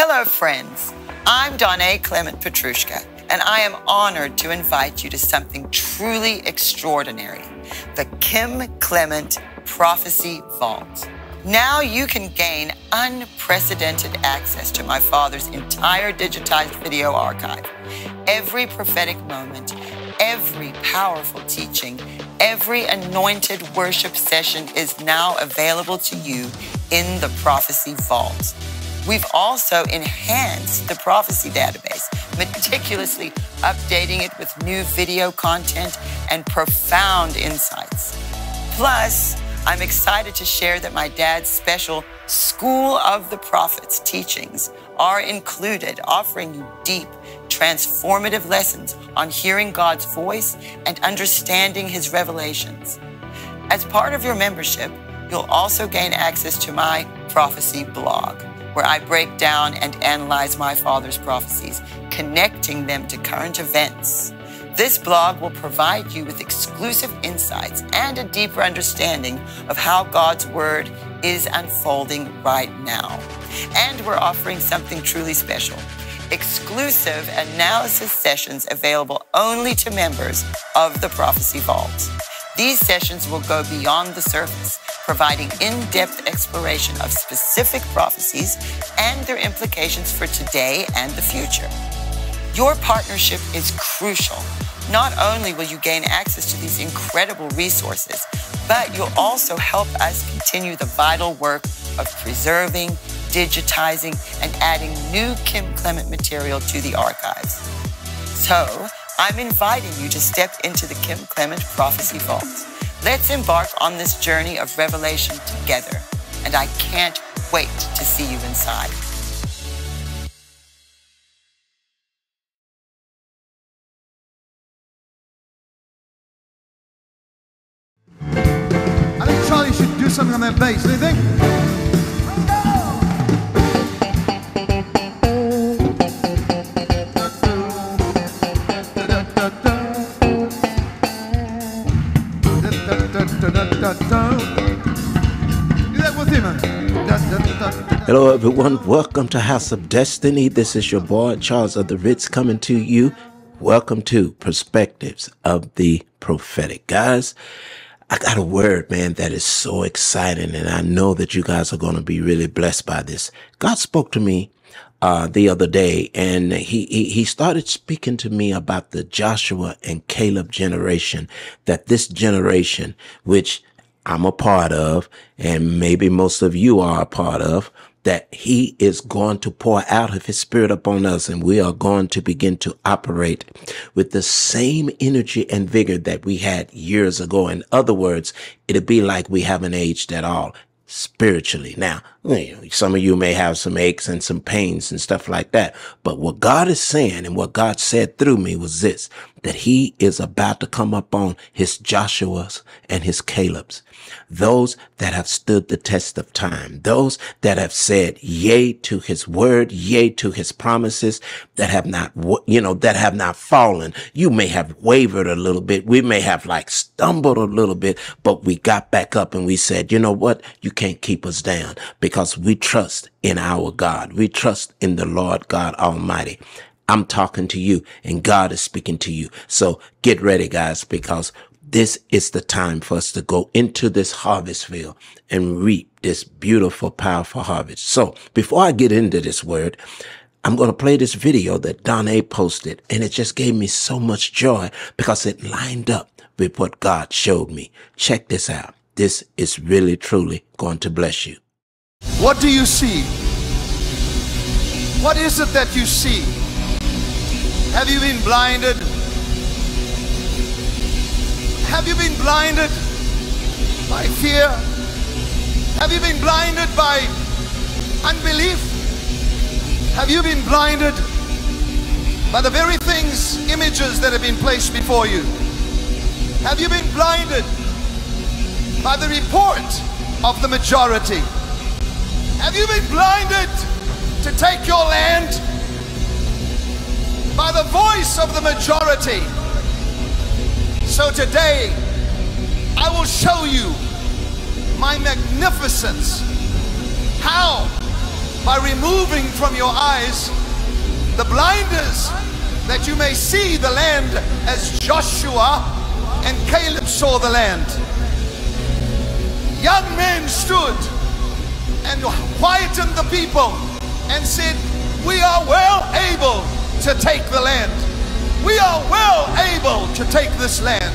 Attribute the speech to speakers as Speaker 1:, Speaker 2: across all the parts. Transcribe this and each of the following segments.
Speaker 1: Hello, friends. I'm Donna Clement Petruska, and I am honored to invite you to something truly extraordinary the Kim Clement Prophecy Vault. Now you can gain unprecedented access to my father's entire digitized video archive. Every prophetic moment, every powerful teaching, every anointed worship session is now available to you in the Prophecy Vault. We've also enhanced the prophecy database, meticulously updating it with new video content and profound insights. Plus, I'm excited to share that my dad's special School of the Prophets teachings are included, offering you deep, transformative lessons on hearing God's voice and understanding his revelations. As part of your membership, you'll also gain access to my prophecy blog, where I break down and analyze my father's prophecies, connecting them to current events. This blog will provide you with exclusive insights and a deeper understanding of how God's Word is unfolding right now. And we're offering something truly special exclusive analysis sessions available only to members of the Prophecy Vault. These sessions will go beyond the surface, providing in depth exploration of specific prophecies and their implications for today and the future. Your partnership is crucial. Not only will you gain access to these incredible resources, but you'll also help us continue the vital work of preserving, digitizing, and adding new Kim Clement material to the archives. So, I'm inviting you to step into the Kim Clement Prophecy Vault. Let's embark on this journey of revelation together, and I can't wait to see you inside.
Speaker 2: I think Charlie should do something on that bass. Do you think?
Speaker 3: Hello, everyone. Welcome to House of Destiny. This is your boy, Charles of the Ritz, coming to you. Welcome to Perspectives of the Prophetic. Guys, I got a word, man, that is so exciting, and I know that you guys are going to be really blessed by this. God spoke to me uh, the other day, and he, he he started speaking to me about the Joshua and Caleb generation. That this generation, which I'm a part of, and maybe most of you are a part of, that he is going to pour out of his spirit upon us and we are going to begin to operate with the same energy and vigor that we had years ago. In other words, it'll be like we haven't aged at all spiritually. Now, some of you may have some aches and some pains and stuff like that. But what God is saying and what God said through me was this, that he is about to come up on his Joshua's and his Caleb's, those that have stood the test of time, those that have said yea to his word, yea to his promises that have not, you know, that have not fallen. You may have wavered a little bit. We may have like stumbled a little bit, but we got back up and we said, you know what? You can't keep us down because we trust in our God. We trust in the Lord God Almighty. I'm talking to you and God is speaking to you. So get ready, guys, because this is the time for us to go into this harvest field and reap this beautiful, powerful harvest. So before I get into this word, I'm going to play this video that Donne posted and it just gave me so much joy because it lined up with what God showed me. Check this out. This is really, truly going to bless you.
Speaker 2: What do you see? What is it that you see? Have you been blinded? Have you been blinded by fear? Have you been blinded by unbelief? Have you been blinded by the very things, images that have been placed before you? Have you been blinded by the report of the majority? Have you been blinded to take your land by the voice of the majority? So today, I will show you my magnificence. How by removing from your eyes the blinders that you may see the land as Joshua and Caleb saw the land. Young men stood and quietened the people and said, We are well able to take the land. We are well able to take this land.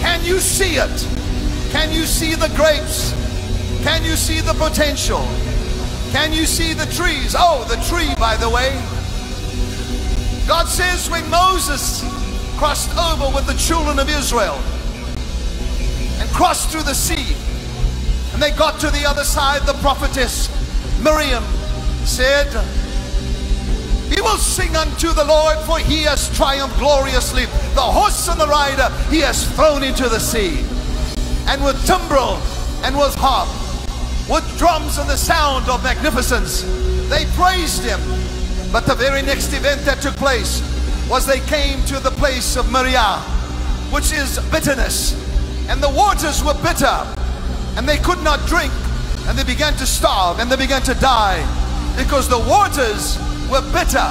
Speaker 2: Can you see it? Can you see the grapes? Can you see the potential? Can you see the trees? Oh, the tree, by the way. God says when Moses crossed over with the children of Israel and crossed through the sea, and they got to the other side, the prophetess Miriam said, We will sing unto the Lord, for he has triumphed gloriously. The horse and the rider he has thrown into the sea. And with timbrel and with harp, with drums and the sound of magnificence, they praised him. But the very next event that took place was they came to the place of Marah, which is bitterness. And the waters were bitter, and they could not drink, and they began to starve, and they began to die because the waters were bitter.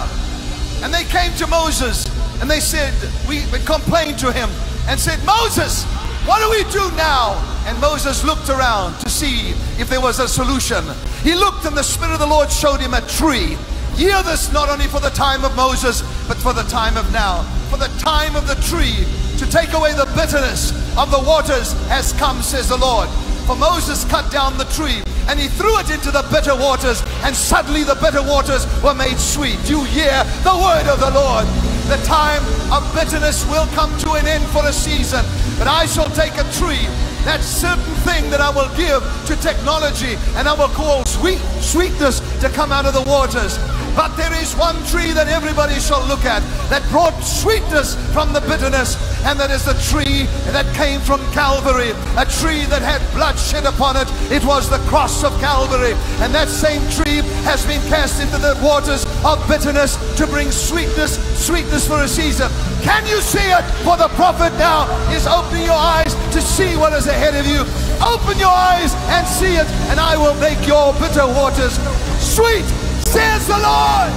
Speaker 2: And they came to Moses, and they said, we, we complained to him and said, Moses, what do we do now? And Moses looked around to see if there was a solution. He looked, and the Spirit of the Lord showed him a tree. Hear this not only for the time of Moses, but for the time of now. For the time of the tree to take away the bitterness of the waters has come, says the Lord. For Moses cut down the tree and he threw it into the bitter waters, and suddenly the bitter waters were made sweet. You hear the word of the Lord. The time of bitterness will come to an end for a season, but I shall take a tree that certain thing that I will give to technology and I will call sweet sweetness to come out of the waters. But there is one tree that everybody shall look at that brought sweetness from the bitterness, and that is the tree that came from Calvary, a tree that had blood shed upon it. It was the cross of Calvary, and that same tree has been cast into the waters of bitterness to bring sweetness, sweetness for a season. Can you see it? For the prophet now is opening your eyes to see what is ahead of you. Open your eyes and see it, and I will make your bitter waters sweet says the Lord.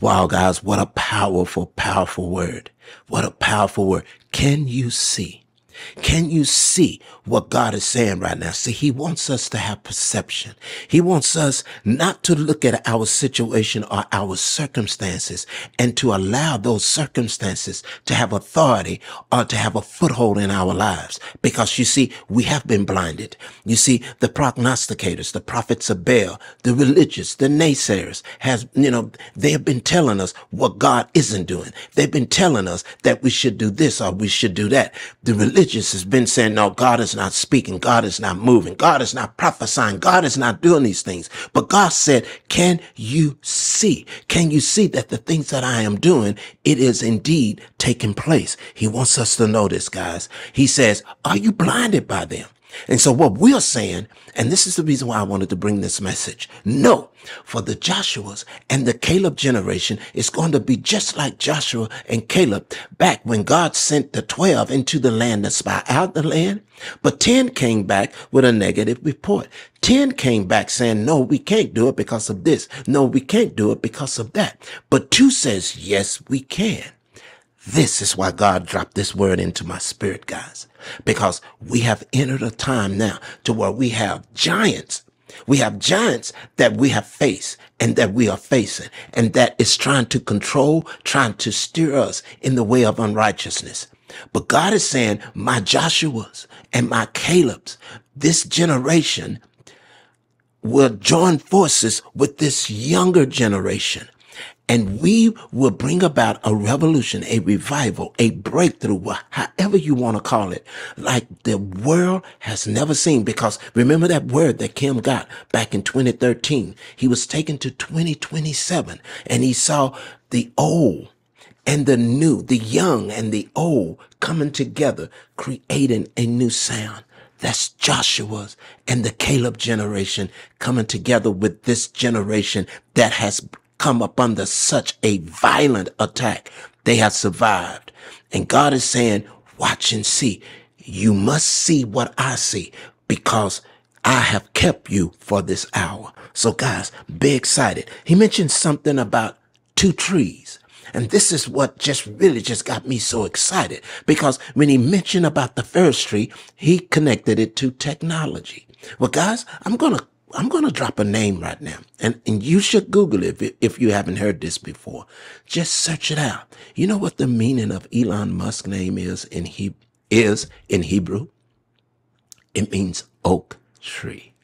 Speaker 3: Wow, guys, what a powerful, powerful word. What a powerful word. Can you see? Can you see what God is saying right now? See, He wants us to have perception. He wants us not to look at our situation or our circumstances and to allow those circumstances to have authority or to have a foothold in our lives. Because you see, we have been blinded. You see, the prognosticators, the prophets of Baal, the religious, the naysayers has, you know, they have been telling us what God isn't doing. They've been telling us that we should do this or we should do that. The religious has been saying, no, God is not speaking. God is not moving. God is not prophesying. God is not doing these things. But God said, can you see? Can you see that the things that I am doing, it is indeed taking place? He wants us to know this, guys. He says, are you blinded by them? And so what we're saying, and this is the reason why I wanted to bring this message. No, for the Joshuas and the Caleb generation, it's going to be just like Joshua and Caleb back when God sent the 12 into the land to spy out the land. But 10 came back with a negative report. 10 came back saying, no, we can't do it because of this. No, we can't do it because of that. But two says, yes, we can. This is why God dropped this word into my spirit, guys, because we have entered a time now to where we have giants. We have giants that we have faced and that we are facing and that is trying to control, trying to steer us in the way of unrighteousness. But God is saying, my Joshua's and my Caleb's, this generation will join forces with this younger generation and we will bring about a revolution, a revival, a breakthrough, however you want to call it, like the world has never seen. Because remember that word that Kim got back in 2013? He was taken to 2027 and he saw the old and the new, the young and the old coming together, creating a new sound. That's Joshua's and the Caleb generation coming together with this generation that has come up under such a violent attack. They have survived. And God is saying, watch and see. You must see what I see because I have kept you for this hour. So guys, be excited. He mentioned something about two trees. And this is what just really just got me so excited because when he mentioned about the first tree, he connected it to technology. Well, guys, I'm going to I'm going to drop a name right now and, and you should Google it if, if you haven't heard this before. Just search it out. You know what the meaning of Elon Musk name is in he is in Hebrew? It means oak tree.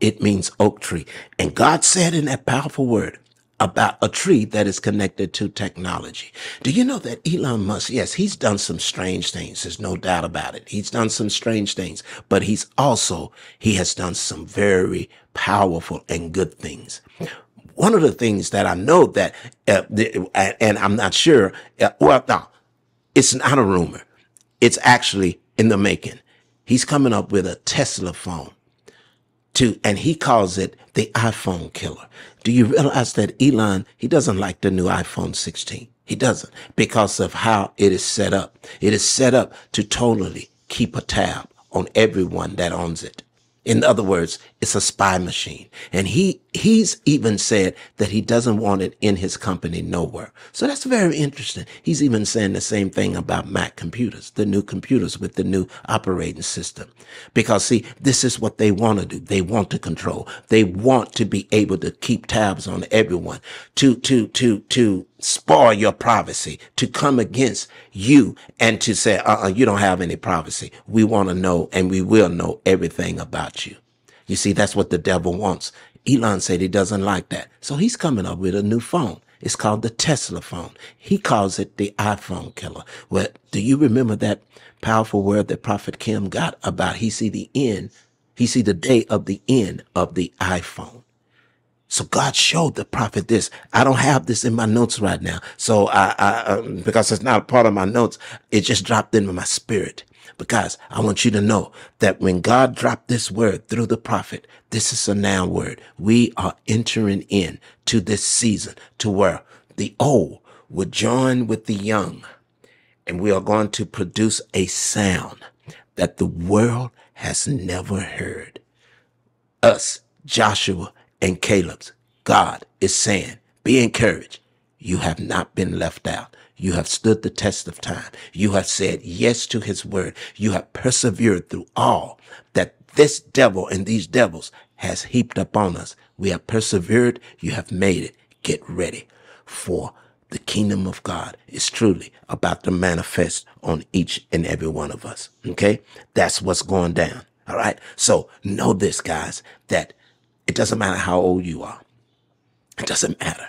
Speaker 3: It means oak tree. And God said in that powerful word, about a tree that is connected to technology. Do you know that Elon Musk, yes, he's done some strange things. There's no doubt about it. He's done some strange things, but he's also, he has done some very powerful and good things. One of the things that I know that, uh, the, and I'm not sure, uh, well, no, it's not a rumor. It's actually in the making. He's coming up with a Tesla phone to, and he calls it the iPhone killer. Do you realize that Elon, he doesn't like the new iPhone 16? He doesn't because of how it is set up. It is set up to totally keep a tab on everyone that owns it. In other words, it's a spy machine. And he, he's even said that he doesn't want it in his company nowhere. So that's very interesting. He's even saying the same thing about Mac computers, the new computers with the new operating system. Because see, this is what they want to do. They want to control. They want to be able to keep tabs on everyone, to, to, to, to spoil your privacy, to come against you and to say, uh-uh, you don't have any privacy. We want to know and we will know everything about you. You see, that's what the devil wants. Elon said he doesn't like that. So he's coming up with a new phone. It's called the Tesla phone. He calls it the iPhone killer. Well, do you remember that powerful word that Prophet Kim got about he see the end, he see the day of the end of the iPhone. So God showed the prophet this. I don't have this in my notes right now. So I, I um, because it's not part of my notes, it just dropped into my spirit. But guys, I want you to know that when God dropped this word through the prophet, this is a noun word. We are entering in to this season to where the old will join with the young and we are going to produce a sound that the world has never heard. Us, Joshua and Caleb's, God is saying, be encouraged. You have not been left out. You have stood the test of time. You have said yes to his word. You have persevered through all that this devil and these devils has heaped upon us. We have persevered. You have made it. Get ready for the kingdom of God is truly about to manifest on each and every one of us. Okay. That's what's going down. All right. So know this, guys, that it doesn't matter how old you are. It doesn't matter.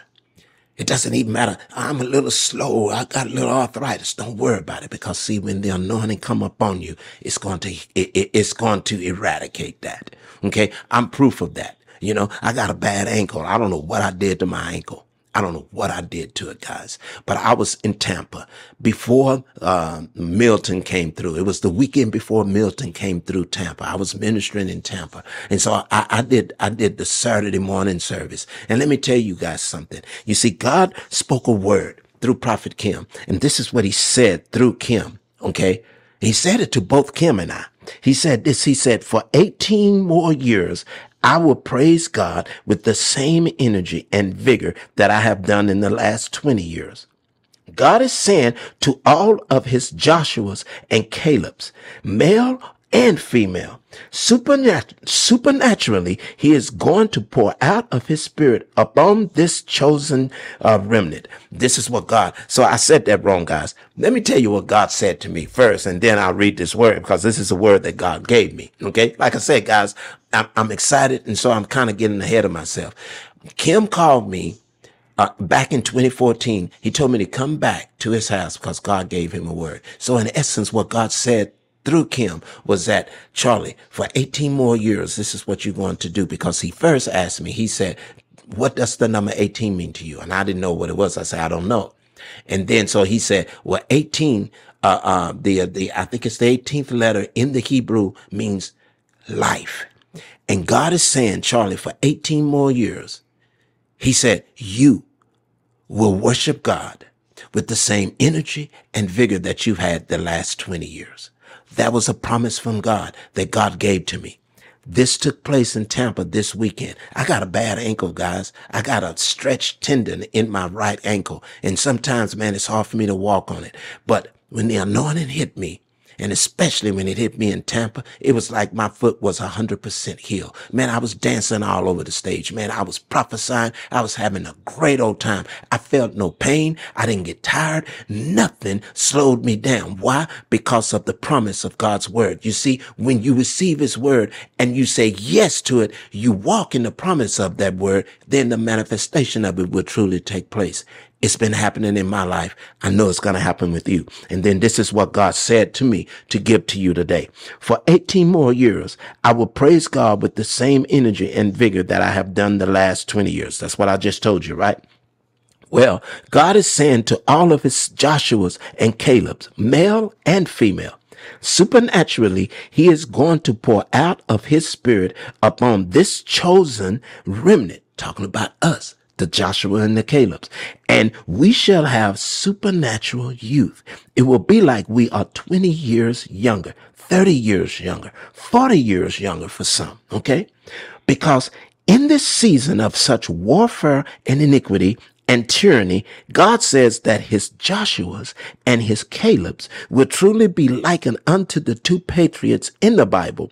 Speaker 3: It doesn't even matter. I'm a little slow. I got a little arthritis. Don't worry about it because see, when the anointing come upon you, it's going to, it, it, it's going to eradicate that. Okay. I'm proof of that. You know, I got a bad ankle. I don't know what I did to my ankle. I don't know what I did to it, guys, but I was in Tampa before uh, Milton came through. It was the weekend before Milton came through Tampa. I was ministering in Tampa, and so I, I did I did the Saturday morning service. And let me tell you guys something. You see, God spoke a word through Prophet Kim, and this is what He said through Kim. Okay, He said it to both Kim and I. He said this. He said, "For 18 more years, I will praise God with the same energy and vigor that I have done in the last 20 years. God is saying to all of his Joshuas and Caleb's, male and female. Supernat- supernaturally, he is going to pour out of his spirit upon this chosen uh, remnant. This is what God. So I said that wrong, guys. Let me tell you what God said to me first, and then I'll read this word because this is a word that God gave me. Okay. Like I said, guys, I'm, I'm excited. And so I'm kind of getting ahead of myself. Kim called me uh, back in 2014, he told me to come back to his house because God gave him a word. So in essence, what God said through Kim was that, Charlie, for 18 more years, this is what you're going to do. Because he first asked me, he said, what does the number 18 mean to you? And I didn't know what it was. I said, I don't know. And then so he said, well, 18, uh, uh, the, the, I think it's the 18th letter in the Hebrew means life. And God is saying, Charlie, for 18 more years, he said, you will worship God with the same energy and vigor that you've had the last 20 years. That was a promise from God that God gave to me. This took place in Tampa this weekend. I got a bad ankle, guys. I got a stretched tendon in my right ankle. And sometimes, man, it's hard for me to walk on it. But when the anointing hit me, and especially when it hit me in Tampa, it was like my foot was 100% healed. Man, I was dancing all over the stage. Man, I was prophesying. I was having a great old time. I felt no pain. I didn't get tired. Nothing slowed me down. Why? Because of the promise of God's word. You see, when you receive his word and you say yes to it, you walk in the promise of that word, then the manifestation of it will truly take place. It's been happening in my life. I know it's going to happen with you. And then this is what God said to me to give to you today. For 18 more years, I will praise God with the same energy and vigor that I have done the last 20 years. That's what I just told you, right? Well, God is saying to all of his Joshua's and Caleb's, male and female, supernaturally, he is going to pour out of his spirit upon this chosen remnant, talking about us the Joshua and the Caleb's. And we shall have supernatural youth. It will be like we are 20 years younger, 30 years younger, 40 years younger for some. Okay. Because in this season of such warfare and iniquity and tyranny, God says that his Joshua's and his Caleb's will truly be likened unto the two patriots in the Bible.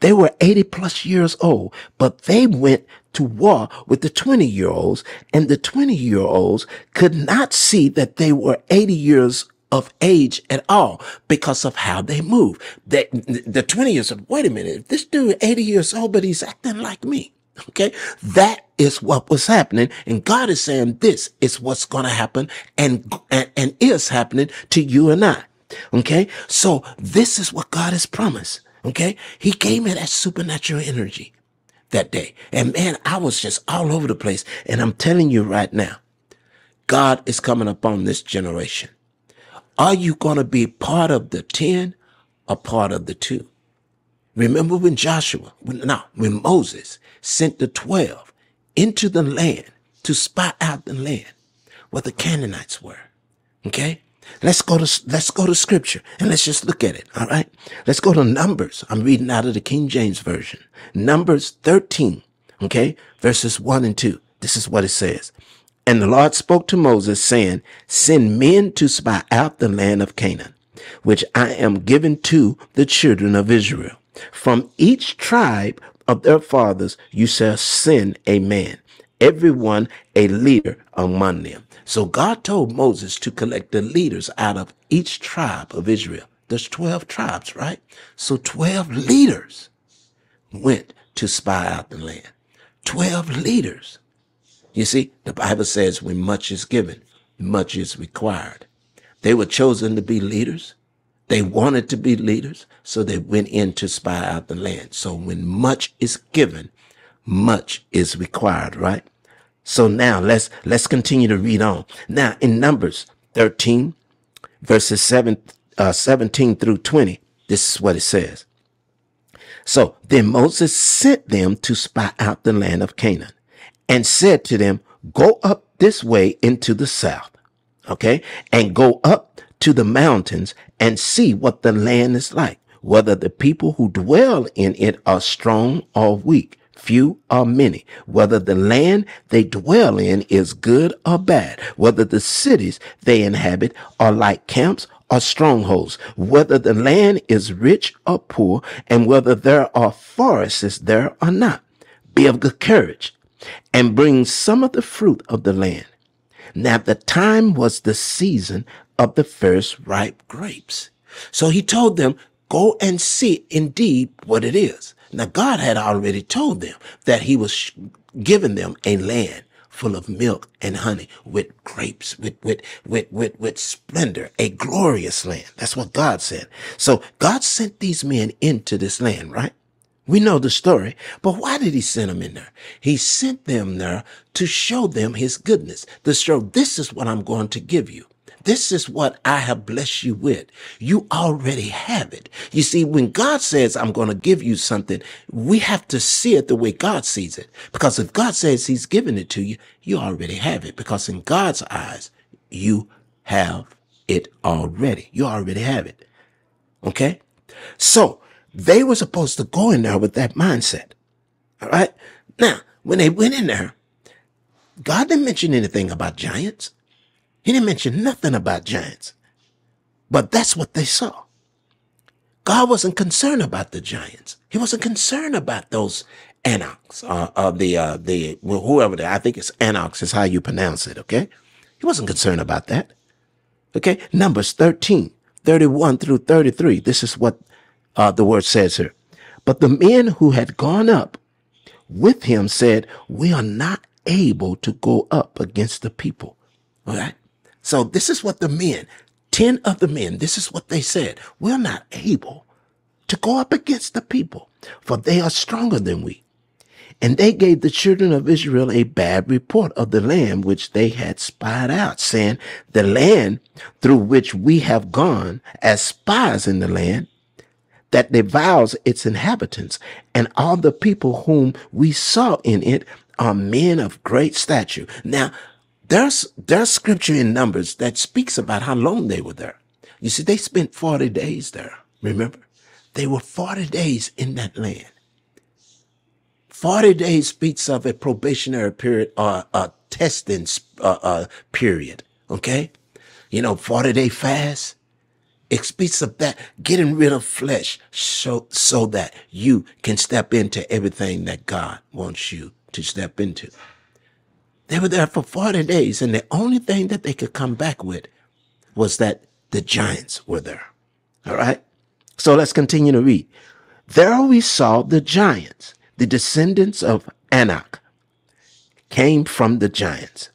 Speaker 3: They were 80 plus years old, but they went to war with the 20 year olds and the 20 year olds could not see that they were 80 years of age at all because of how they move. They, the 20 years of, wait a minute, this dude 80 years old, but he's acting like me. Okay. That is what was happening. And God is saying this is what's going to happen and, and, and is happening to you and I. Okay. So this is what God has promised. Okay. He gave me as supernatural energy that day. And man, I was just all over the place. And I'm telling you right now, God is coming upon this generation. Are you going to be part of the 10 or part of the two? Remember when Joshua, when, no, when Moses sent the 12 into the land to spy out the land where the Canaanites were. Okay. Let's go to, let's go to scripture and let's just look at it. All right. Let's go to Numbers. I'm reading out of the King James Version. Numbers 13. Okay. Verses 1 and 2. This is what it says. And the Lord spoke to Moses saying, send men to spy out the land of Canaan, which I am giving to the children of Israel. From each tribe of their fathers, you shall send a man, everyone a leader among them. So God told Moses to collect the leaders out of each tribe of Israel. There's 12 tribes, right? So 12 leaders went to spy out the land. 12 leaders. You see, the Bible says when much is given, much is required. They were chosen to be leaders. They wanted to be leaders, so they went in to spy out the land. So when much is given, much is required, right? So now let's, let's continue to read on. Now in Numbers 13, verses 7, uh, 17 through 20, this is what it says. So then Moses sent them to spy out the land of Canaan and said to them, go up this way into the south. Okay. And go up to the mountains and see what the land is like, whether the people who dwell in it are strong or weak few or many, whether the land they dwell in is good or bad, whether the cities they inhabit are like camps or strongholds, whether the land is rich or poor, and whether there are forests there or not. Be of good courage and bring some of the fruit of the land. Now the time was the season of the first ripe grapes. So he told them, go and see indeed what it is. Now, God had already told them that he was giving them a land full of milk and honey with grapes, with, with, with, with, with splendor, a glorious land. That's what God said. So God sent these men into this land, right? We know the story, but why did he send them in there? He sent them there to show them his goodness, to show this is what I'm going to give you. This is what I have blessed you with. You already have it. You see, when God says, I'm going to give you something, we have to see it the way God sees it. Because if God says he's giving it to you, you already have it. Because in God's eyes, you have it already. You already have it. Okay. So They were supposed to go in there with that mindset. All right. Now, when they went in there, God didn't mention anything about giants. He didn't mention nothing about giants. But that's what they saw. God wasn't concerned about the giants. He wasn't concerned about those Anaks, uh, uh, the, uh, the, well, whoever, they, I think it's Anaks is how you pronounce it. Okay. He wasn't concerned about that. Okay. Numbers 13, 31 through 33. This is what, uh, the word says here. But the men who had gone up with him said, we are not able to go up against the people. All right. So this is what the men, 10 of the men, this is what they said. We're not able to go up against the people, for they are stronger than we. And they gave the children of Israel a bad report of the land which they had spied out, saying, The land through which we have gone as spies in the land that devours its inhabitants, and all the people whom we saw in it are men of great stature. Now, there's, there's scripture in Numbers that speaks about how long they were there. You see, they spent 40 days there. Remember? They were 40 days in that land. 40 days speaks of a probationary period or a testing uh, uh, period. Okay. You know, 40 day fast. It speaks of that getting rid of flesh so, so that you can step into everything that God wants you to step into. They were there for 40 days and the only thing that they could come back with was that the giants were there. All right. So let's continue to read. There we saw the giants, the descendants of Anak came from the giants.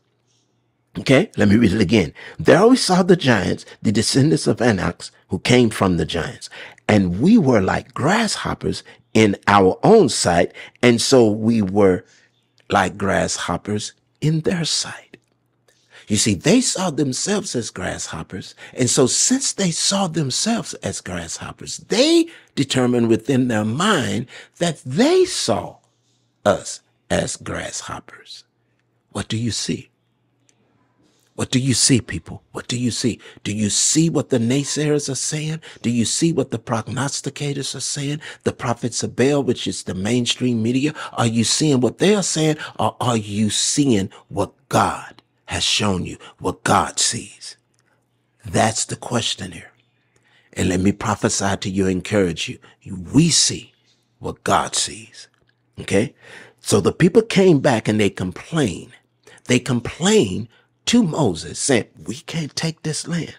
Speaker 3: Okay, let me read it again. There we saw the giants, the descendants of Anak, who came from the giants. And we were like grasshoppers in our own sight. And so we were like grasshoppers in their sight. You see, they saw themselves as grasshoppers. And so since they saw themselves as grasshoppers, they determined within their mind that they saw us as grasshoppers. What do you see? What do you see, people? What do you see? Do you see what the naysayers are saying? Do you see what the prognosticators are saying? The prophets of Baal, which is the mainstream media. Are you seeing what they are saying or are you seeing what God has shown you, what God sees? That's the question here. And let me prophesy to you, encourage you. We see what God sees. Okay. So the people came back and they complained. They complained to Moses saying, we can't take this land.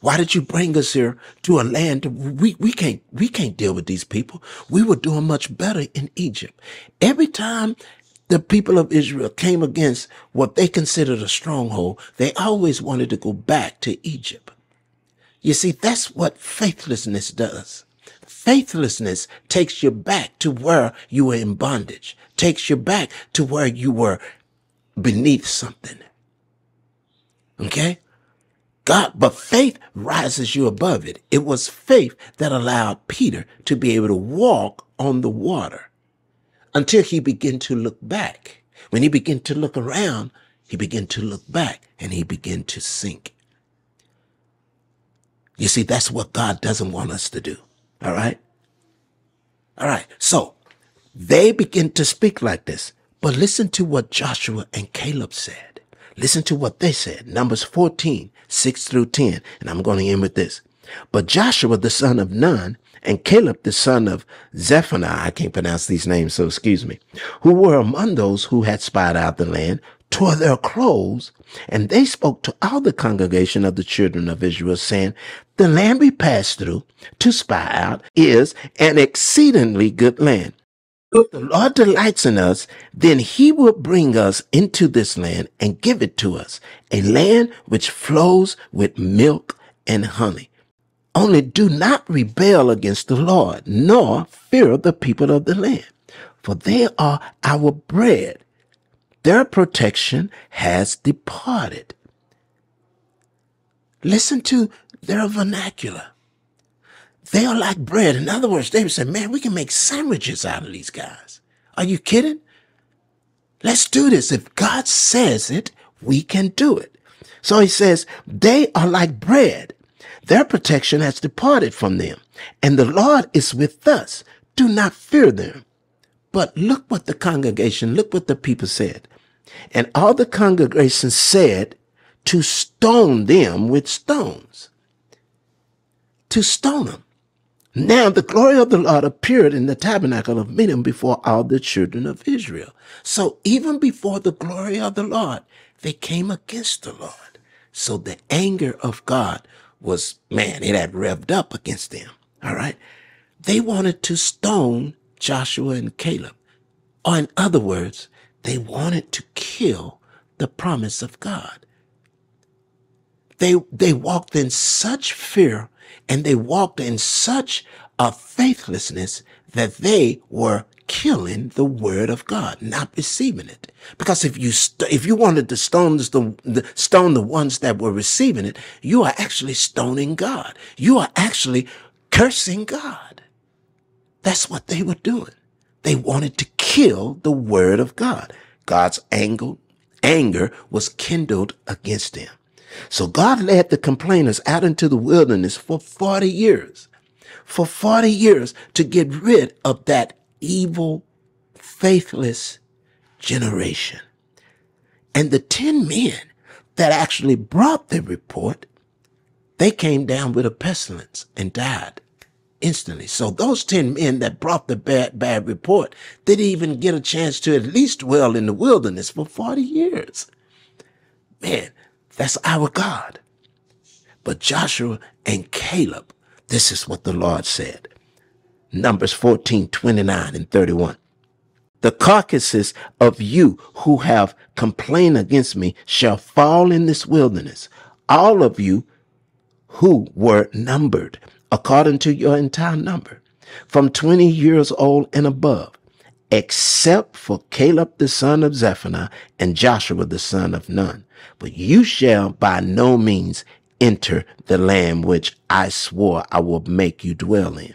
Speaker 3: Why did you bring us here to a land we, we can't we can't deal with these people. We were doing much better in Egypt. Every time the people of Israel came against what they considered a stronghold, they always wanted to go back to Egypt. You see, that's what faithlessness does. Faithlessness takes you back to where you were in bondage, takes you back to where you were beneath something. Okay? God, but faith rises you above it. It was faith that allowed Peter to be able to walk on the water until he began to look back. When he began to look around, he began to look back and he began to sink. You see, that's what God doesn't want us to do. All right. All right. So they begin to speak like this, but listen to what Joshua and Caleb said. Listen to what they said. Numbers 14, 6 through 10. And I'm going to end with this. But Joshua, the son of Nun, and Caleb, the son of Zephaniah, I can't pronounce these names, so excuse me, who were among those who had spied out the land, tore their clothes, and they spoke to all the congregation of the children of Israel, saying, The land we passed through to spy out is an exceedingly good land. If the Lord delights in us, then he will bring us into this land and give it to us, a land which flows with milk and honey. Only do not rebel against the Lord, nor fear the people of the land, for they are our bread. Their protection has departed. Listen to their vernacular. They are like bread. In other words, would say, man, we can make sandwiches out of these guys. Are you kidding? Let's do this. If God says it, we can do it. So he says, they are like bread. Their protection has departed from them, and the Lord is with us. Do not fear them. But look what the congregation, look what the people said. And all the congregation said to stone them with stones. To stone them. Now the glory of the Lord appeared in the tabernacle of meeting before all the children of Israel. So even before the glory of the Lord, they came against the Lord. So the anger of God was, man, it had revved up against them. All right. They wanted to stone Joshua and Caleb. Or in other words, they wanted to kill the promise of God. They, they walked in such fear and they walked in such a faithlessness that they were killing the word of God, not receiving it. Because if you if you wanted to stone the, the stone the ones that were receiving it, you are actually stoning God. You are actually cursing God. That's what they were doing. They wanted to kill the word of God. God's anger, anger was kindled against them. So God led the complainers out into the wilderness for 40 years, for 40 years to get rid of that evil, faithless generation. And the 10 men that actually brought the report, they came down with a pestilence and died instantly. So those 10 men that brought the bad, bad report didn't even get a chance to at least dwell in the wilderness for 40 years. Man, that's our God. But Joshua and Caleb, this is what the Lord said. Numbers 14, 29 and 31. The carcasses of you who have complained against me shall fall in this wilderness. All of you who were numbered according to your entire number, from 20 years old and above, except for Caleb the son of Zephaniah and Joshua the son of Nun. But you shall by no means enter the land which I swore I will make you dwell in.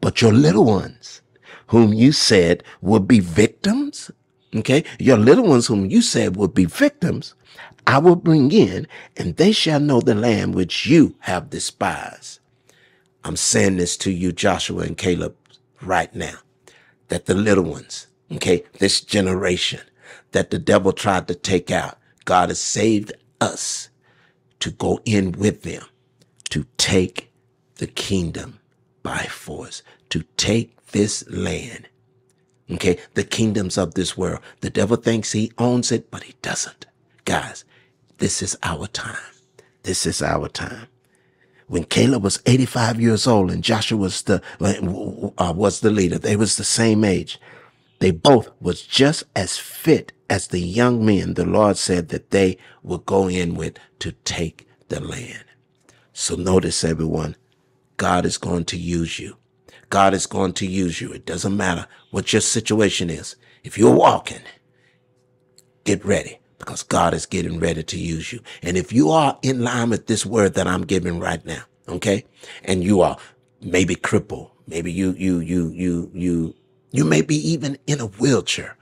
Speaker 3: But your little ones, whom you said would be victims, okay, your little ones whom you said would be victims, I will bring in, and they shall know the land which you have despised. I'm saying this to you, Joshua and Caleb, right now, that the little ones, okay, this generation that the devil tried to take out, God has saved us to go in with them to take the kingdom by force, to take this land. Okay, the kingdoms of this world. The devil thinks he owns it, but he doesn't. Guys, this is our time. This is our time when Caleb was 85 years old and Joshua was the, uh, was the leader, they was the same age. They both was just as fit as the young men the Lord said that they would go in with to take the land. So notice everyone, God is going to use you. God is going to use you. It doesn't matter what your situation is. If you're walking, get ready because God is getting ready to use you. And if you are in line with this word that I'm giving right now, okay, and you are maybe crippled, maybe you, you, you, you, you, you may be even in a wheelchair.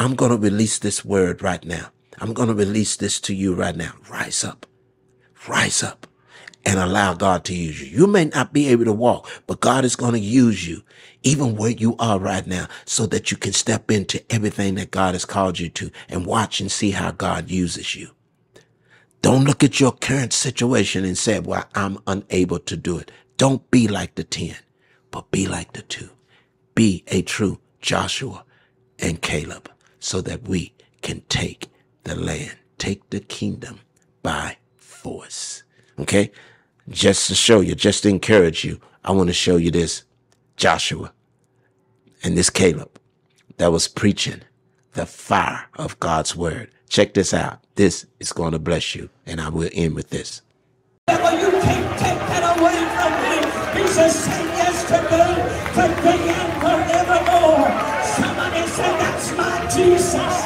Speaker 3: I'm going to release this word right now. I'm going to release this to you right now. Rise up. Rise up and allow God to use you. You may not be able to walk, but God is going to use you even where you are right now so that you can step into everything that God has called you to and watch and see how God uses you. Don't look at your current situation and say, well, I'm unable to do it. Don't be like the 10, but be like the two. Be a true Joshua and Caleb so that we can take the land, take the kingdom by force. Okay? Just to show you, just to encourage you, I want to show you this Joshua and this Caleb that was preaching the fire of God's word. Check this out. This is going to bless you. And I will end with this.
Speaker 4: You can't take that away from me. He's the same yesterday, today, and Jesus.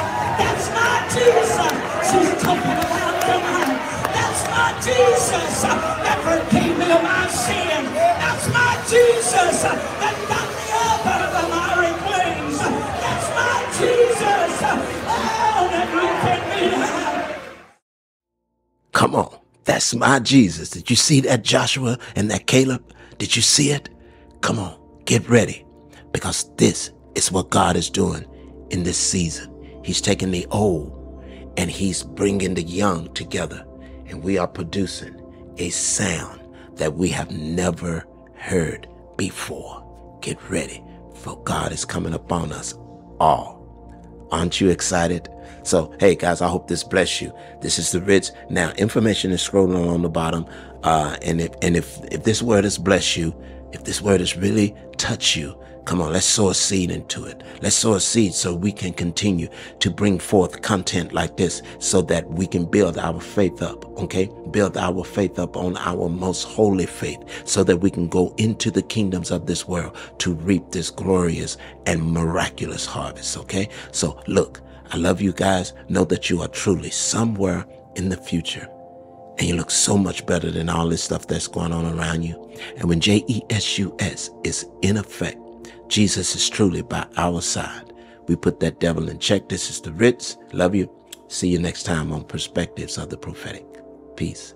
Speaker 4: That's my Jesus. She's talking about tonight. That's my Jesus that forgave me of my sin. That's my Jesus that got me up out of the miry flames. That's my Jesus. Oh, that you can be.
Speaker 3: Come on. That's my Jesus. Did you see that Joshua and that Caleb? Did you see it? Come on, get ready because this is what God is doing in this season. He's taking the old and he's bringing the young together and we are producing a sound that we have never heard before. Get ready for God is coming upon us all. Aren't you excited? So, hey guys, I hope this bless you. This is the Ritz. Now, information is scrolling along the bottom. Uh, and if and if if this word has blessed you, if this word has really touched you, Come on, let's sow a seed into it. Let's sow a seed so we can continue to bring forth content like this so that we can build our faith up, okay? Build our faith up on our most holy faith so that we can go into the kingdoms of this world to reap this glorious and miraculous harvest, okay? So look, I love you guys. Know that you are truly somewhere in the future. And you look so much better than all this stuff that's going on around you. And when J E S U S is in effect, Jesus is truly by our side. We put that devil in check. This is the Ritz. Love you. See you next time on Perspectives of the Prophetic. Peace.